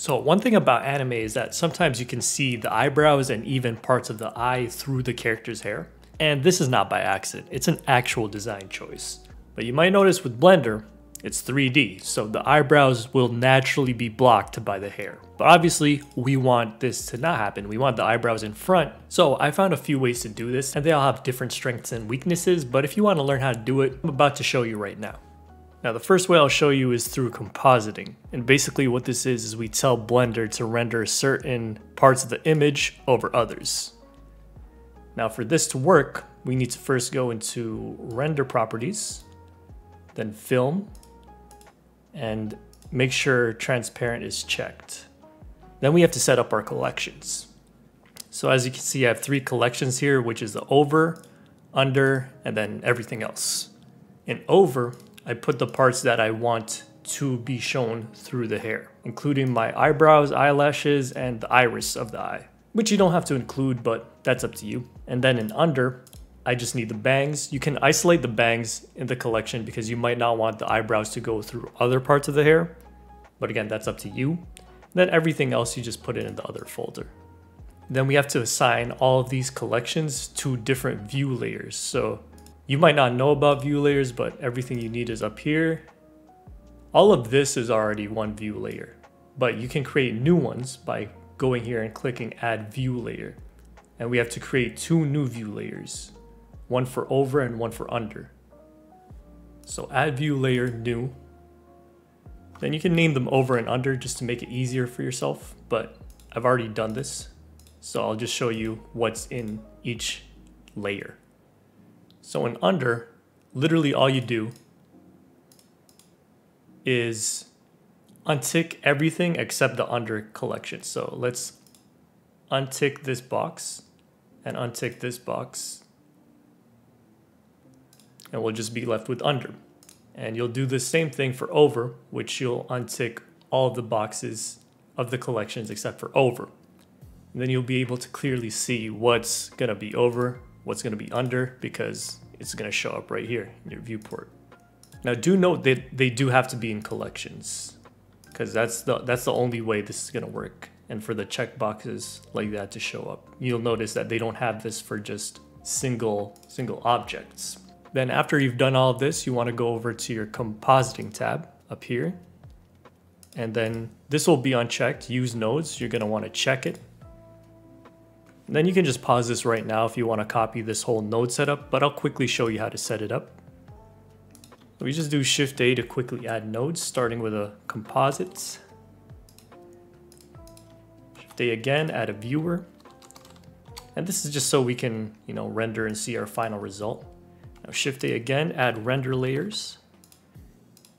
So one thing about anime is that sometimes you can see the eyebrows and even parts of the eye through the character's hair. And this is not by accident, it's an actual design choice. But you might notice with Blender, it's 3D, so the eyebrows will naturally be blocked by the hair. But obviously, we want this to not happen. We want the eyebrows in front. So I found a few ways to do this, and they all have different strengths and weaknesses, but if you want to learn how to do it, I'm about to show you right now. Now the first way I'll show you is through compositing. And basically what this is, is we tell Blender to render certain parts of the image over others. Now for this to work, we need to first go into render properties, then film, and make sure transparent is checked. Then we have to set up our collections. So as you can see, I have three collections here, which is the over, under, and then everything else. In over, I put the parts that I want to be shown through the hair, including my eyebrows, eyelashes, and the iris of the eye, which you don't have to include, but that's up to you. And then in under, I just need the bangs. You can isolate the bangs in the collection because you might not want the eyebrows to go through other parts of the hair. But again, that's up to you. Then everything else you just put it in the other folder. Then we have to assign all of these collections to different view layers. So you might not know about view layers, but everything you need is up here. All of this is already one view layer, but you can create new ones by going here and clicking add view layer. And we have to create two new view layers, one for over and one for under. So add view layer new, then you can name them over and under just to make it easier for yourself, but I've already done this. So I'll just show you what's in each layer. So in under, literally all you do is untick everything except the under collection. So let's untick this box and untick this box. And we'll just be left with under. And you'll do the same thing for over, which you'll untick all the boxes of the collections except for over. And then you'll be able to clearly see what's gonna be over, what's gonna be under, because it's gonna show up right here in your viewport. Now do note that they do have to be in collections, because that's the, that's the only way this is gonna work. And for the checkboxes like that to show up, you'll notice that they don't have this for just single, single objects. Then after you've done all of this, you wanna go over to your compositing tab up here. And then this will be unchecked, use nodes. You're gonna wanna check it. Then you can just pause this right now if you wanna copy this whole node setup, but I'll quickly show you how to set it up. We just do Shift A to quickly add nodes, starting with a composites. Shift A again, add a viewer. And this is just so we can, you know, render and see our final result. Now Shift A again, add render layers.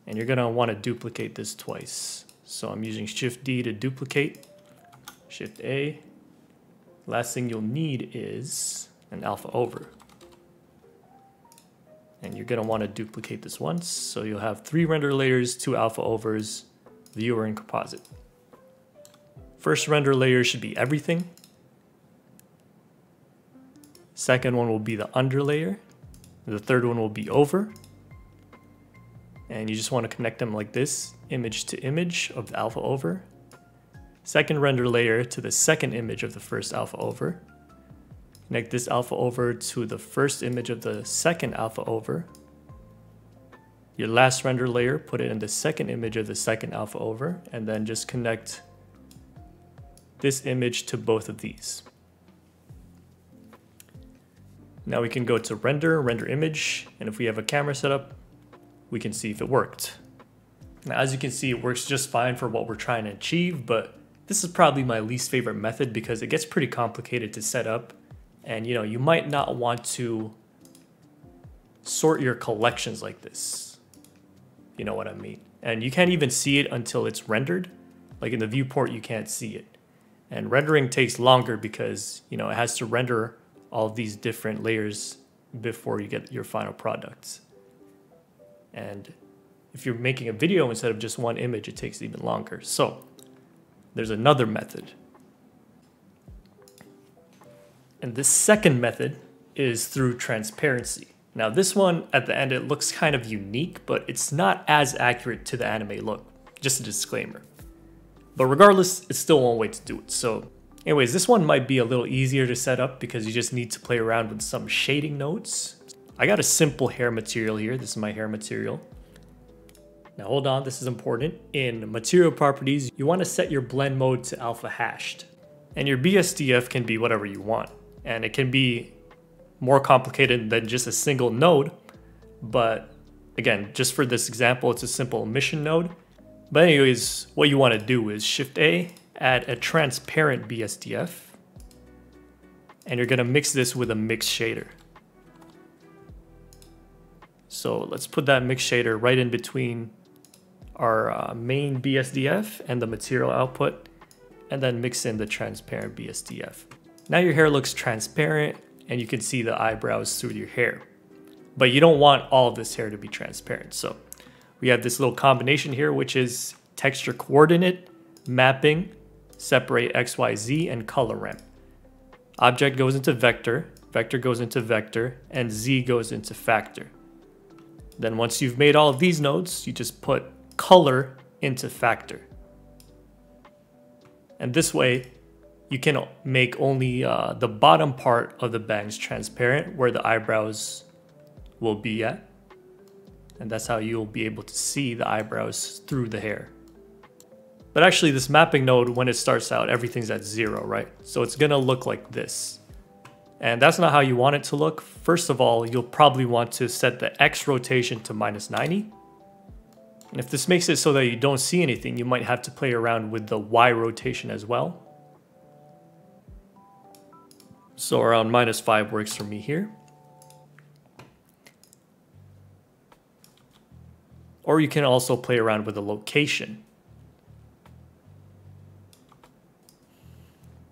And you're gonna wanna duplicate this twice. So I'm using Shift D to duplicate, Shift A. Last thing you'll need is an alpha over. And you're gonna wanna duplicate this once. So you'll have three render layers, two alpha overs, viewer and composite. First render layer should be everything. Second one will be the under layer. The third one will be over. And you just want to connect them like this, image to image of the alpha over. Second render layer to the second image of the first alpha over. Connect this alpha over to the first image of the second alpha over. Your last render layer, put it in the second image of the second alpha over, and then just connect this image to both of these. Now we can go to render, render image, and if we have a camera set up, we can see if it worked. Now as you can see, it works just fine for what we're trying to achieve, but this is probably my least favorite method because it gets pretty complicated to set up. And you know, you might not want to sort your collections like this. You know what I mean? And you can't even see it until it's rendered. Like in the viewport, you can't see it. And rendering takes longer because, you know, it has to render all these different layers before you get your final products. And if you're making a video instead of just one image, it takes even longer. So there's another method. And this second method is through transparency. Now this one at the end, it looks kind of unique, but it's not as accurate to the anime look. Just a disclaimer. But regardless, it's still one way to do it. So anyways, this one might be a little easier to set up because you just need to play around with some shading nodes. I got a simple hair material here. This is my hair material. Now hold on, this is important. In material properties, you want to set your blend mode to alpha hashed. And your BSDF can be whatever you want. And it can be more complicated than just a single node. But again, just for this example, it's a simple emission node. But anyways, what you want to do is Shift A, add a transparent BSDF. And you're going to mix this with a mix shader. So let's put that mix shader right in between our uh, main BSDF and the material output, and then mix in the transparent BSDF. Now your hair looks transparent and you can see the eyebrows through your hair. But you don't want all of this hair to be transparent. So we have this little combination here, which is texture coordinate, mapping, separate XYZ, and color ramp. Object goes into vector, vector goes into vector, and Z goes into factor. Then once you've made all of these nodes, you just put color into factor. And this way, you can make only uh, the bottom part of the bangs transparent where the eyebrows will be at. And that's how you'll be able to see the eyebrows through the hair. But actually this mapping node, when it starts out, everything's at zero, right? So it's gonna look like this. And that's not how you want it to look. First of all, you'll probably want to set the X rotation to minus 90 and if this makes it so that you don't see anything, you might have to play around with the Y rotation as well. So around minus 5 works for me here. Or you can also play around with the location.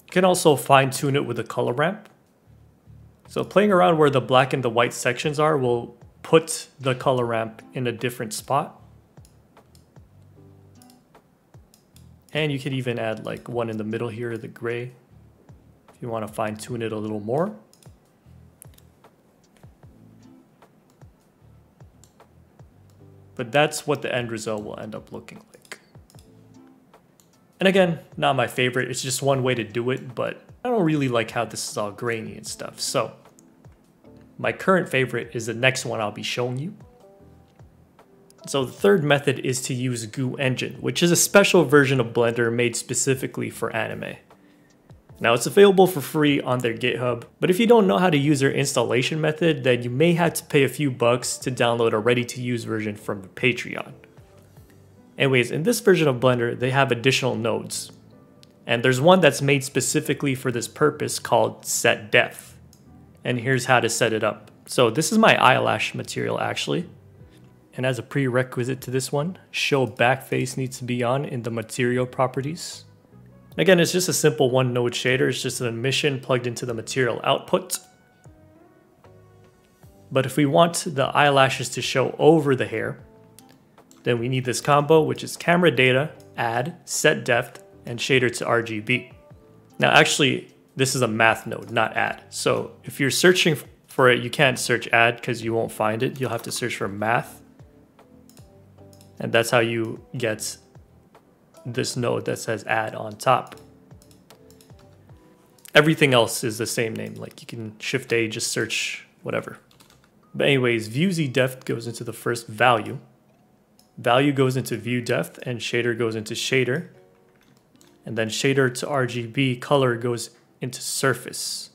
You can also fine tune it with the color ramp. So playing around where the black and the white sections are will put the color ramp in a different spot. And you could even add like one in the middle here, the gray, if you want to fine tune it a little more. But that's what the end result will end up looking like. And again, not my favorite. It's just one way to do it, but I don't really like how this is all grainy and stuff. So my current favorite is the next one I'll be showing you. So the third method is to use Goo Engine, which is a special version of Blender made specifically for anime. Now it's available for free on their GitHub, but if you don't know how to use their installation method, then you may have to pay a few bucks to download a ready to use version from the Patreon. Anyways, in this version of Blender, they have additional nodes. And there's one that's made specifically for this purpose called Set Depth. And here's how to set it up. So this is my eyelash material actually. And as a prerequisite to this one, show backface needs to be on in the material properties. Again, it's just a simple one node shader. It's just an emission plugged into the material output. But if we want the eyelashes to show over the hair, then we need this combo, which is camera data, add, set depth, and shader to RGB. Now, actually, this is a math node, not add. So if you're searching for it, you can't search add because you won't find it. You'll have to search for math and that's how you get this node that says add on top. Everything else is the same name. Like you can shift A, just search whatever. But anyways, view Z depth goes into the first value. Value goes into view depth and shader goes into shader. And then shader to RGB color goes into surface.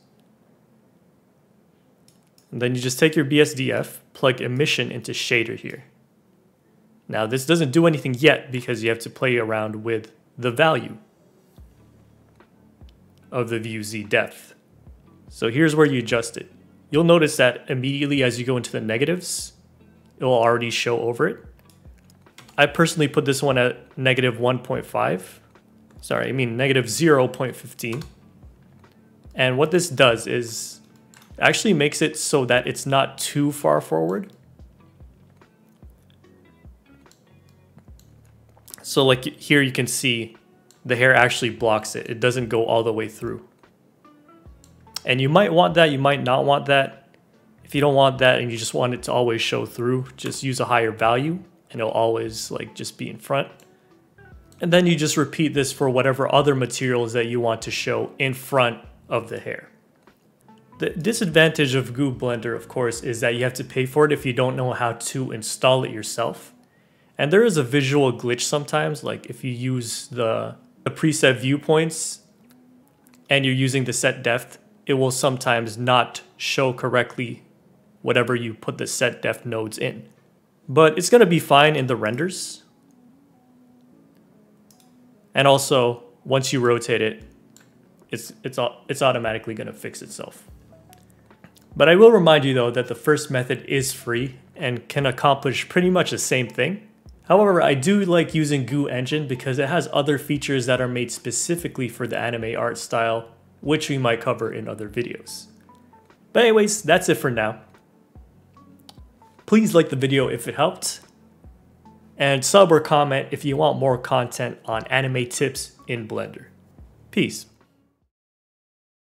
And then you just take your BSDF, plug emission into shader here. Now this doesn't do anything yet because you have to play around with the value of the view Z depth. So here's where you adjust it. You'll notice that immediately as you go into the negatives, it will already show over it. I personally put this one at negative 1.5. Sorry, I mean negative 0.15. And what this does is actually makes it so that it's not too far forward. So like here you can see the hair actually blocks it. It doesn't go all the way through. And you might want that, you might not want that. If you don't want that and you just want it to always show through, just use a higher value and it'll always like just be in front. And then you just repeat this for whatever other materials that you want to show in front of the hair. The disadvantage of Goo Blender, of course, is that you have to pay for it if you don't know how to install it yourself. And there is a visual glitch sometimes, like if you use the, the preset viewpoints and you're using the set depth, it will sometimes not show correctly whatever you put the set depth nodes in. But it's going to be fine in the renders. And also, once you rotate it, it's, it's, it's automatically going to fix itself. But I will remind you though that the first method is free and can accomplish pretty much the same thing. However, I do like using Goo Engine because it has other features that are made specifically for the anime art style, which we might cover in other videos. But anyways, that's it for now. Please like the video if it helped, and sub or comment if you want more content on anime tips in Blender. Peace.